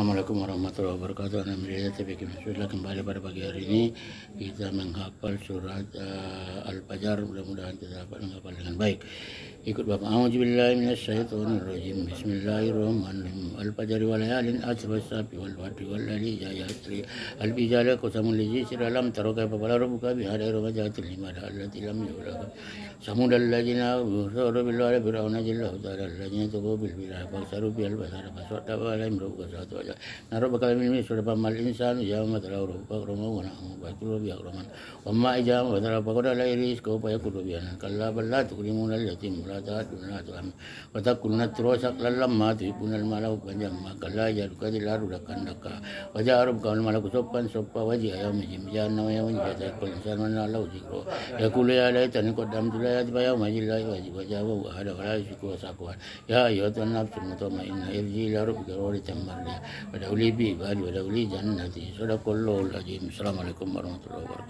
Assalamualaikum warahmatullahi wabarakatuh. Alhamdulillah tapi kita kembali pada pagi hari ini kita menghafal surat uh, Al-Fajr. Mudah-mudahan kita dapat menghafal dengan baik. يقول بابا أعوذ بالله من الشيطان الرجيم. بسم الله الرحمن الرحيم. الفجر وليال عشر والسبع والوتر والليل يسري البجال قسم لجسر لم تر كيف بلى ربك بهذا رمجات الحمار التي لم يغلق ثمود الذين كفروا بالله فرعون جل وعلا الذين تقوا بالبلاد فاكثروا بها البشر فصدق عليهم ربك سات وجه ربك من سورة فما الإنسان يوم ترى ربك رمى ونعمه فاكثروا بها رمى وما إذا نعم، وترى فقد لا يريسك فيكل بها كلا بل لا تكرمون اليتيم. La ta'aduna tu'am. Wa takununa turosak lalam ma tuhibuna al-malau panjang ma kalla ya duka dilaru dakan daka. Wa ja'arub kawan malaku sopan sopa waji ayam jim jana wa yawan jata kul insan mana lau zikro. Ya kulu ya lai tani kodam tulaya tibaya majil lai waji wa jawa wa hada wa lai syukur sakuan. Ya ayyuhan nafsu mutmainna irji ila rabbika wa tamarli. Wa dauli bi wa dauli jannati. Sadaqallahu al-azim. Assalamualaikum warahmatullahi wabarakatuh.